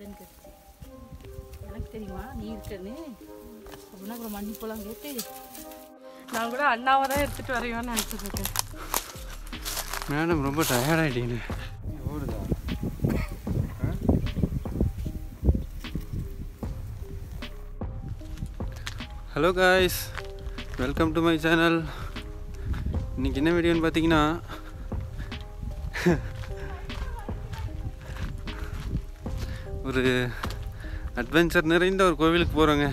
தென் கட்சி. எனக்கு தெரியுமா நீ இருக்கன்னு? அப்படின்னா அப்புறம் மன்னிப்பெல்லாம் கேட்டு. நான் கூட அண்ணாவை தான் எடுத்துகிட்டு வரையோன்னு நினச்சிட்டு இருக்கேன். மேடம் ரொம்ப டயர்டாயிட்டீங்க ஓடுதா? Hello guys welcome to my channel இன்றைக்கி என்ன வீடியோன்னு பார்த்தீங்கன்னா ஒரு அட்வென்ச்சர் நிறைந்த ஒரு கோவிலுக்கு போகிறோங்க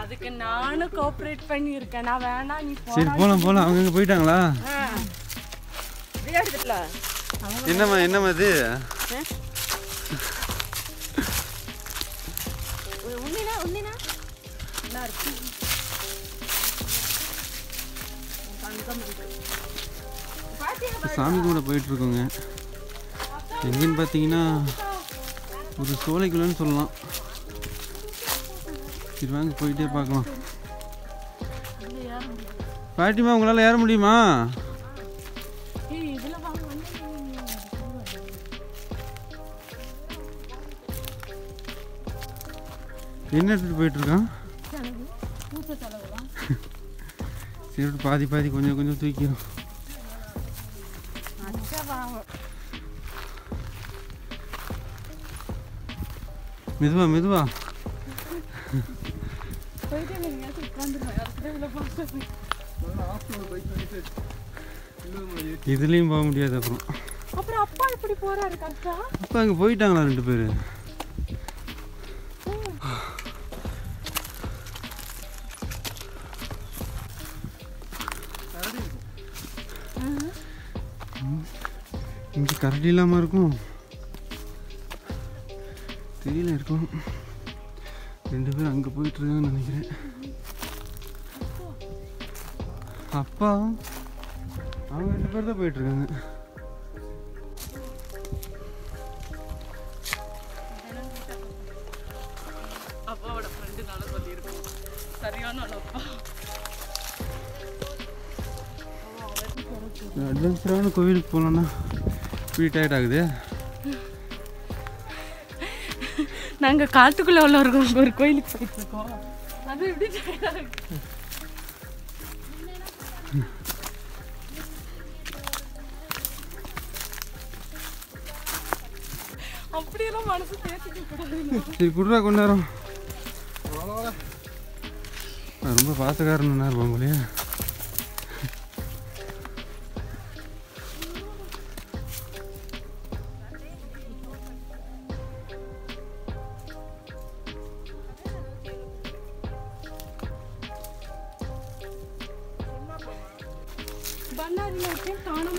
அதுக்கு நானும் கோஆப்ரேட் பண்ணியிருக்கேன். நான் வேணா நீ சரி போகலாம் போகலாம் அவங்க அங்கே போயிட்டாங்களா? என்னம்மா என்னம்மா இது? உண்மைனா சாமி கூட போயிட்டு இருக்கோங்க எங்கேன்னு பார்த்தீங்கன்னா ஒரு சோலைக்குள்ளன்னு சொல்லலாம். சரி வாங்க போயிட்டே பார்க்கலாம். பாட்டிமா உங்களால் ஏற முடியுமா? என்ன எடுத்துகிட்டு போயிட்டு செலவுலாம் சரி பாதி பாதி கொஞ்சம் கொஞ்சம் தூக்கிடும் மெதுவா மெதுவா. இதுலேயும் போக முடியாது அப்புறம். அப்புறம் அப்பா எப்படி போறாரு கரெக்டா? அப்போ அங்கே போயிட்டாங்களா ரெண்டு பேர்? இங்கே கரடி இல்லாமல் இருக்கும். தெரியல இருக்கும். ரெண்டு பேரும் அங்கே போயிட்டு இருக்காங்கன்னு நினைக்கிறேன். அப்பா அவங்க ரெண்டு பேர் தான் போயிட்டு இருக்காங்க அப்பாவோட ஃப்ரெண்டு நல்லா சொல்லியிருக்கோம். சரியான அப்பா அட்வென்ச்சரான கோவிலுக்கு போனோன்னா இப்படி டயர்ட் ஆகுது நாங்க காட்டுக்குள்ள உள்ள ஒரு ஒரு கோயிலுக்கு போயிட்டு இருக்கோம் அது எப்படி அப்படியெல்லாம் மனசு பேசிக்க கூடாது சரி குடுறா கொஞ்ச ரொம்ப பாசக்காரன் இருப்போம் போலயே பண்ணாரில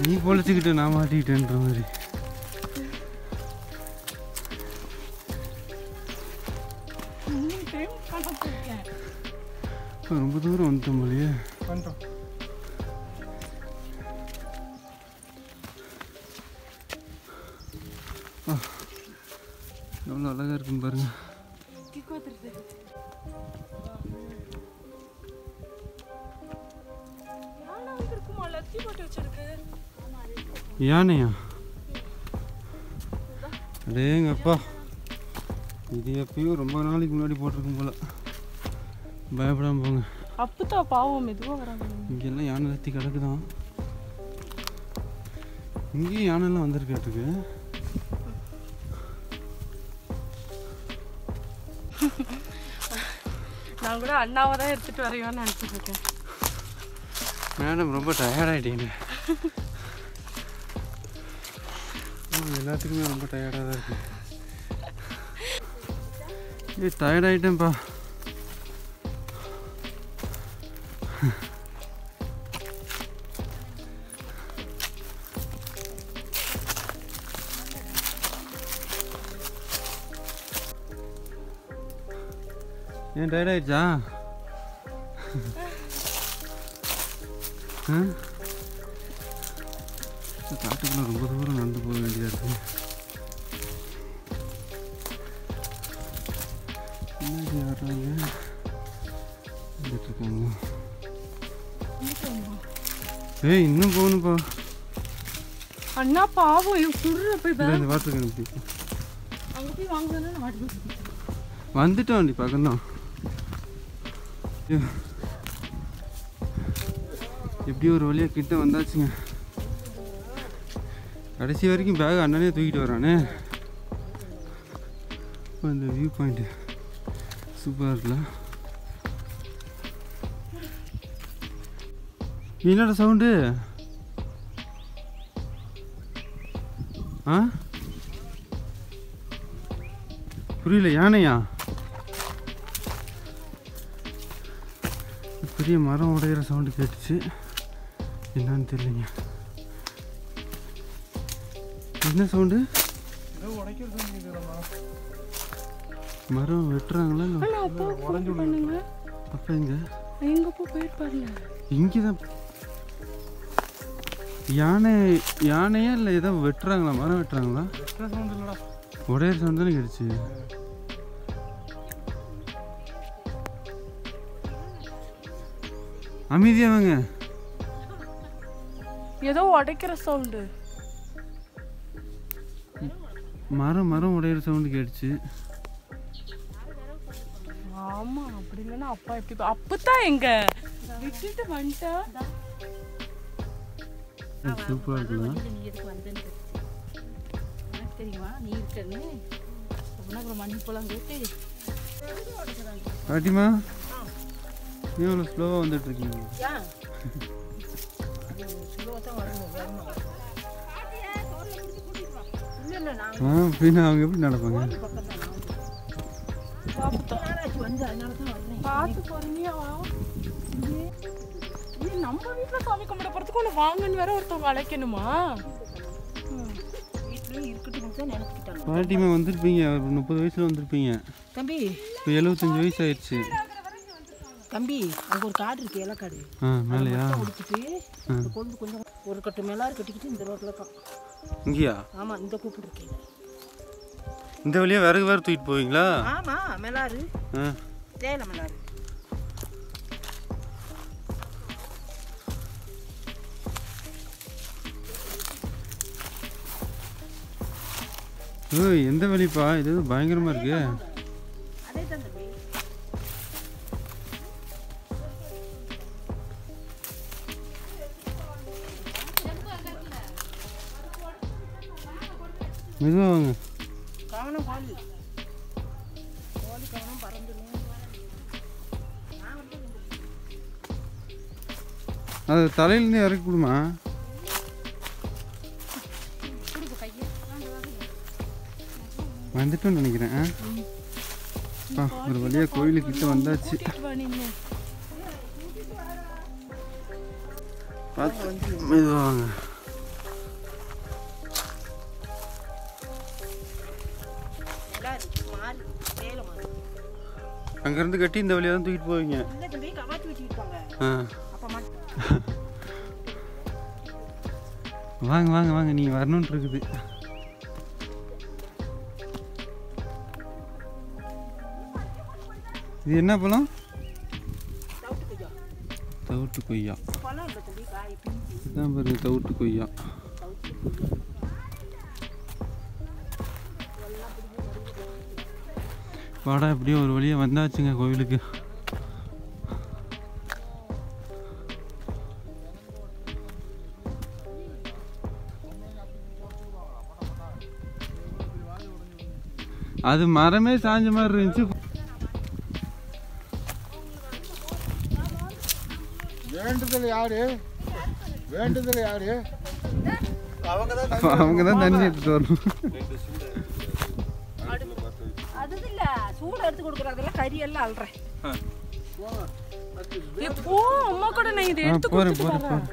நீ பொழைச்சிக்கிட்டு நான் மாட்டிக்கிட்டேன்ற மாதிரி. ரொம்ப தூரம் வந்துட்டோம் போலயே. ஆ, எவ்வளோ அழகா இருக்குன்னு பாருங்க. லத்தி போட்டு வச்சிருக்கு யானையா? அடேங்கப்பா. இது எப்பயும் ரொம்ப நாளைக்கு முன்னாடி போட்டிருக்கும் போல. பயப்படாம போங்க. அப்பதான் பாவம் மெதுவா வராங்க. இங்கெல்லாம் யானை லத்தி கிடக்குதான். இங்கேயும் யானைலாம் வந்திருக்காட்டுக்கு நான் கூட அண்ணாவை தான் எடுத்துட்டு வரையோன்னு நினைச்சிட்டு இருக்கேன். மேடம் ரொம்ப டயர்டாயிட்டீங்க. எல்லாத்துக்குமே ரொம்ப டயர்டாக தான் இருக்கு. ஏ டயர்டாகிட்டேன்ப்பா ஏன் டயர்டாயிடுச்சா? காட்டுக்குள்ள ரொம்ப தூரம் நடந்து போக வேண்டியதா இருக்கு. பின்னாடி வர்றாங்க வந்துட்டு இருக்காங்க ஏய் இன்னும் போகணும்ப்பா. அண்ணா பாவம் போய் இந்த அங்க போய் போய் வந்துட்டோம் வண்டி பக்கம்தான். ஐயோ. எப்படி ஒரு வழியாக கிட்ட வந்தாச்சுங்க. கடைசி வரைக்கும் பேக் அண்ணனே தூக்கிட்டு வரானே இப்போ இந்த வியூ பாயிண்ட் சூப்பராக இருக்குல்ல. என்னோட சவுண்டு ஆ? புரியல யானையா? பெரிய மரம் உடையிற சவுண்டு கேட்டுச்சு. என்னன்னு தெரியலைங்க என்ன சவுண்டு மரம் வெட்டுறாங்களா அப்பா எங்க எங்க போயிருப்பாருல இங்கே தான் யானை யானையா இல்லை ஏதோ வெட்டுறாங்களா மரம் வெட்டுறாங்களா உடையிற சவுண்டு தானே கேட்டுச்சு அமைதியா வாங்க ஏதோ உடைக்கிற சவுண்டு மரம் மரம் உடையிற சவுண்டு கேட்டுச்சு. ஆமா அப்படி இல்லைன்னா அப்பா எப்படி அப்பதான் எங்க. விட்டுட்டு வந்துட்டா? சூப்பராக இருக்குல்ல நீ எதுக்கு வந்தேன்னு எனக்கு தெரியுமா? நீ இருக்கன்னு. அப்படின்னா அப்புறம் மண்ணி போலாம் கேட்டு பாட்டிமா இவ்வளோ ஸ்லோவாக வந்துட்டு இருக்கீங்க? அப்படின்னா அவங்க எப்படி நடப்பாங்க? நம்ம வீட்டுல சாமி கும்பிட போறதுக்கு ஒன்று வாங்கன்னு வேற ஒருத்தவங்க அழைக்கணுமா? பாட்டிமா வந்திருப்பீங்க ஒரு முப்பது வயசில் வந்திருப்பீங்க. தம்பி. இப்போ எழுபத்தஞ்சு வயசு ஆயிடுச்சு தம்பி அங்கே ஒரு காடு இருக்கு இலை காடு ஆ மேலையா? இந்த கொழுந்து கொஞ்சம் ஒரு கட்டு மேலாறு கட்டிக்கிட்டு இந்த ரோட்டில் தான். இங்கேயா? ஆமாம் இந்த கூப்பிட்டு இருக்கேன். இந்த வழியாக விறகு வேறு தூக்கிட்டு போவீங்களா? ஆமாம் மேலாறு. தேயிலை மேலாறு. ஓய் எந்த வழிப்பா? இது பயங்கரமாக இருக்கு. மெதுவாக வாங்க கவனம் கோழி கோழி கவனம் பறந்துடும் அது தலையிலேருந்து இறக்கி கொடுமா. வந்துட்டோன்னு நினைக்கிறேன். ஆ? ஒரு வழியாக கோயிலுக்கிட்ட வந்தாச்சு. பார்த்து மெதுவாக அங்கேருந்து கட்டி இந்த வழியாக தான் தூக்கிட்டு போவீங்க. ஆ. வாங்க வாங்க வாங்க. நீங்கள் வரணுன்ட்டு இருக்குது. இது என்ன பழம்? தவிட்டு கொய்யா தான் கொய்யா பாருங்க தவிட்டு கொய்யா வாடா எப்படியோ ஒரு வழியாக வந்தாச்சுங்க கோவிலுக்கு. அது மரமே சாஞ்ச மாதிரி இருந்துச்சு. வேண்டுதல் யாரு? வேண்டுதல் யாரு? அவங்க தான் தண்ணி எடுத்துட்டு வரணும். அது இல்ல. சூடு எடுத்து கொடுக்குறதெல்லாம் கறி எல்லாம் அல்றேன் எப்போ அம்மா கூட நான் இதை எடுத்து கொடுத்துட்டு வரேன்.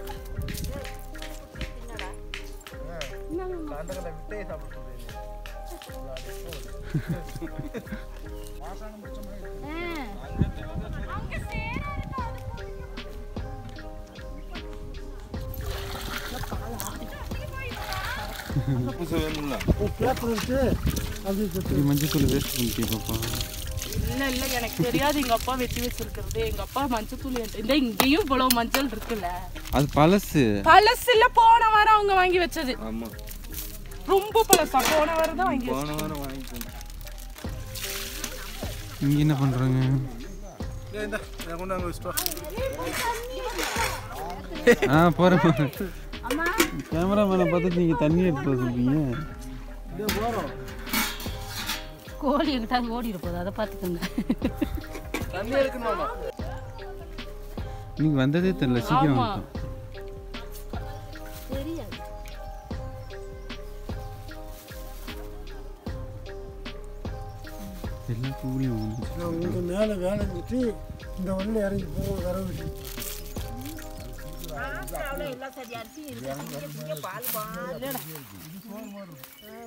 பேப்பர் எடுத்து அது இது மஞ்சள் தூள் வேஸ்ட் பண்ணிட்டே பாப்பா இல்ல இல்ல எனக்கு தெரியாது. எங்க அப்பா வெட்டி வச்சிருக்கிறது. எங்க அப்பா மஞ்சள் தூள் என்கிட்ட- இந்த இங்கேயும் இவ்வளவு மஞ்சள் இருக்குல்ல? அது பழசு. பழசு இல்ல போன வாரம் அவங்க வாங்கி வச்சது. ஆமாம் ரொம்ப பழசா? போன வாரம் தான் வாங்கி போன வாரம் வாங்கிக்கோங்க இங்கே என்ன பண்ணுறாங்க ஆ போகிறேன் போகிறேன் கேமராமேனை பார்த்து நீங்கள் தண்ணி எடுத்து வர சொல்றீங்க கோழி எங்கிட்ட ஓடிட போகுது. அதை பார்த்துக்கோங்க. இன்னைக்கு வந்ததே தெரியல சீக்கிரம் எல்லா பூவிலையும் மேலே வேலை வச்சு இந்த வண்டியில் இறங்கி போக வர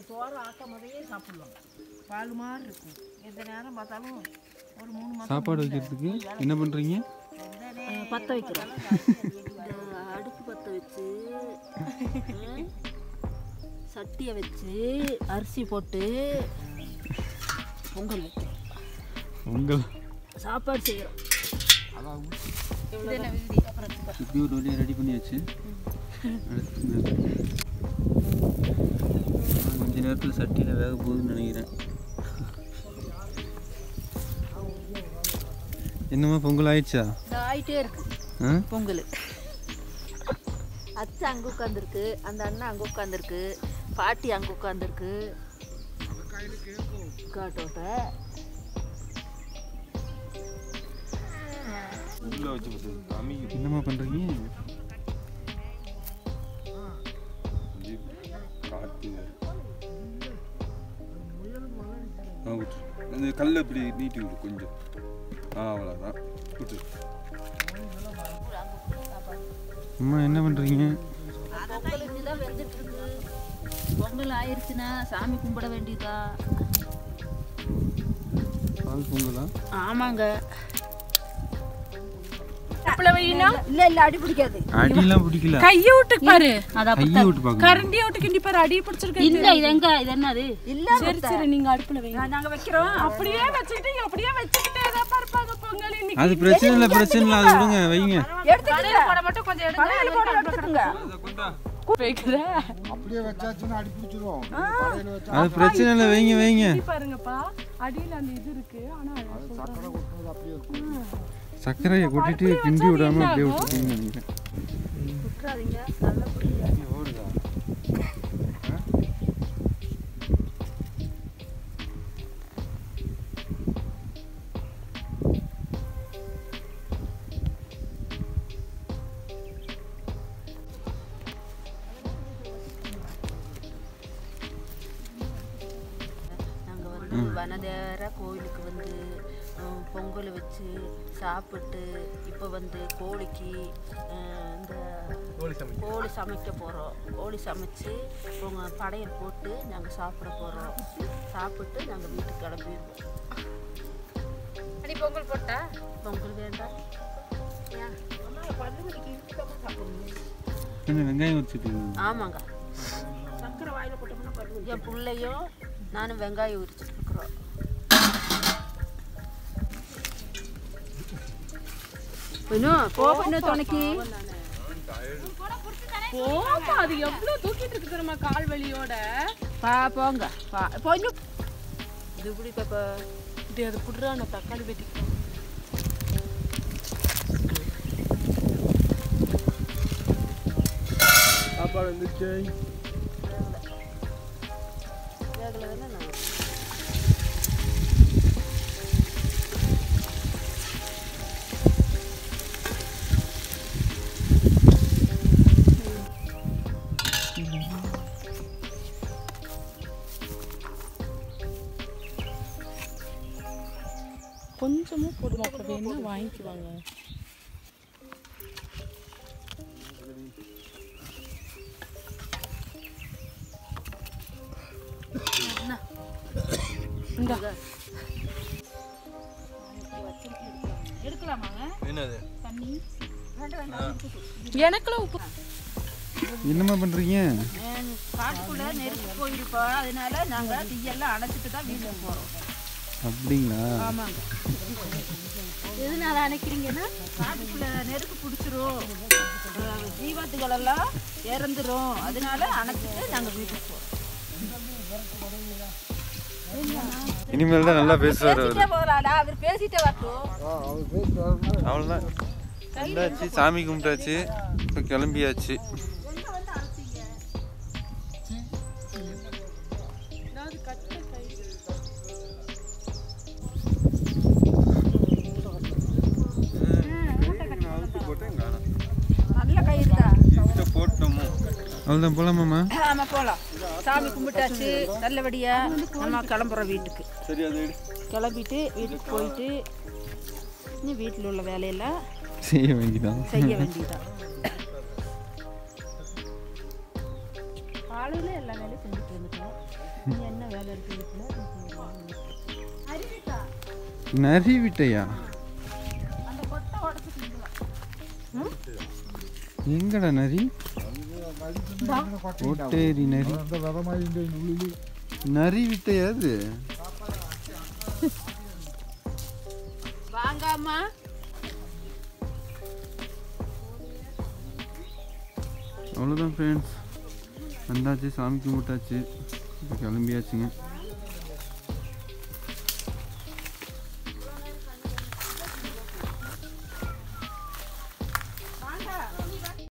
சோறு ஆட்டம் முறையே சாப்பிடலாம் பால் மாதிரி இருக்கும் எந்த நேரம் பார்த்தாலும் ஒரு மூணு மாதம் சாப்பாடு வைக்கிறதுக்கு என்ன பண்ணுறீங்க பற்ற வைக்கிறோம். அடுப்பு பற்ற வச்சு சட்டியை வச்சு அரிசி போட்டு பொங்கல் வைக்கிறோம். உங்கள் சாப்பாடு செய்கிறோம். இப்படி ஒரு வழியாக ரெடி பண்ணியாச்சு கொஞ்ச நேரத்தில் சட்டியில் வேக போகுதுன்னு நினைக்கிறேன் என்னம்மா பொங்கல் ஆயிடுச்சா ஆயிட்டே இருக்கு பொங்கல் அத்தை அங்கே உட்காந்துருக்கு அந்த அண்ணன் அங்கே உட்காந்துருக்கு பாட்டி அங்கே உட்காந்துருக்கு காட்டோட்ட என்னம்மா பண்ணுறீங்க அந்த கல்லை இப்படி நீட்டி விடு கொஞ்சம். ஆ அவ்வளோதான் விட்டு. அம்மா என்ன பண்ணுறீங்க பொங்கல் ஆயிடுச்சுன்னா சாமி கும்பிட வேண்டியதா? பால் பொங்கலா? ஆமாங்க. அடுப்புல வையினா இல்ல இல்ல அடி பிடிக்காது. அடியெல்லாம் பிடிக்கல. கைய விட்டு பாரு. அது கையை விட்டு கரண்டிய விட்டு கிண்டி பாரு அடி பிடிச்சிருக்கு இல்ல இது எங்க இது என்னது? இல்ல சரி சரி நீங்க அடுப்புல வைங்க. நாங்க வைக்கிறோம். அப்படியே வச்சுக்கிட்டு அப்படியே பொங்கல் இன்னைக்கு. அது பிரச்சனை இல்லை பிரச்சனை இல்லை அது விடுங்க வைங்க. கடையில போட மட்டும் கொஞ்சம் எடுங்க வைக்கிற அப்படியே வச்சாச்சுன்னா அடி பிடிச்சிரும் கடையில் வச்சா அது பிரச்சனை இல்லை வைங்க வைங்க. பாருங்கப்பா அடியில அந்த இது இருக்கு. ஆனா அப்படியே சர்க்கரையை கொட்டிட்டு கிண்டி விடாம அப்படியே விட்டுட்டீங்கன்னு நினைக்கிறேன். வனதேவர கோயிலுக்கு வந்து பொங்கல் வச்சு சாப்பிட்டு இப்போ வந்து கோழிக்கு இந்த கோழி சமைக்க. போகிறோம் கோழி சமைச்சு உங்க படையல் போட்டு நாங்கள் சாப்பிட போகிறோம் சாப்பிட்டு நாங்கள் வீட்டுக்கு கிளம்பிடுவோம். அடி பொங்கல் போட்டா? பொங்கல் வேண்டாம் ஆமாங்க. என் பிள்ளையும் நானும் வெங்காயம் உரிச்சிட்டு துணைக்கு போப்பா அது எவ்வளவு தூக்கிட்டு இருக்கு தெரியுமா கால் வலியோட பா போங்க. பா இது இப்படி பாப்பா? இது அது புடுறா நான் தக்காளி வெட்டிக்கிறேன் சாப்பாடு வந்துச்சு வேகல தானே நான் போடுமா அப்ப வேணா வாங்கிக்குவாங்க எனக்குலாம் உப்பு. என்னம்மா பண்ணுறீங்க காட்டுக்குள்ள நெருப்பு போயிருப்பா. அதனால நாங்கள் தீயெல்லாம் அணைச்சிட்டு தான் வீட்டுக்கு போகிறோம் அப்படிங்களா? ஆமாங்க. எதனால அணைக்கிறீங்கன்னா காட்டுக்குள்ள நெருப்பு பிடிச்சிரும். ஜீவாத்துகள் எல்லாம் இறந்துரும். அதனால அணைச்சிட்டு நாங்கள் வீட்டுக்கு போகிறோம் இனிமேல் தான் நல்லா பேசுவார் அவர். பேசிட்டே போகிறாடா அவர் பேசிட்டே வரட்டும் அவ்வளோதான் சாமி கும்பிட்டாச்சு இப்போ கிளம்பியாச்சு. அவ்வளோதான் போகலாமாம்மா ஆமாம் போகலாம் சாமி கும்பிட்டாச்சு நல்லபடியாக நம்ம கிளம்புறோம் வீட்டுக்கு. சரி அது எடு. கிளம்பிட்டு வீட்டுக்கு போயிட்டு இன்னும் வீட்டில் உள்ள வேலையெல்லாம் செய்ய வேண்டியதான் செய்ய வேண்டியதுதான். காலையில் எல்லா வேலையும் செஞ்சுட்டு வந்துட்டோம் இனி என்ன வேலை இருக்கு வீட்டில்? நரி விட்டையா? அந்த கொட்டை உடச்சி எங்கடா நரி? இந்த உள்ளி நரி அது? வாங்காமா? அவ்வளோதான் ஃப்ரெண்ட்ஸ் வந்தாச்சு சாமி கும்பிட்டாச்சு. கிளம்பியாச்சுங்க.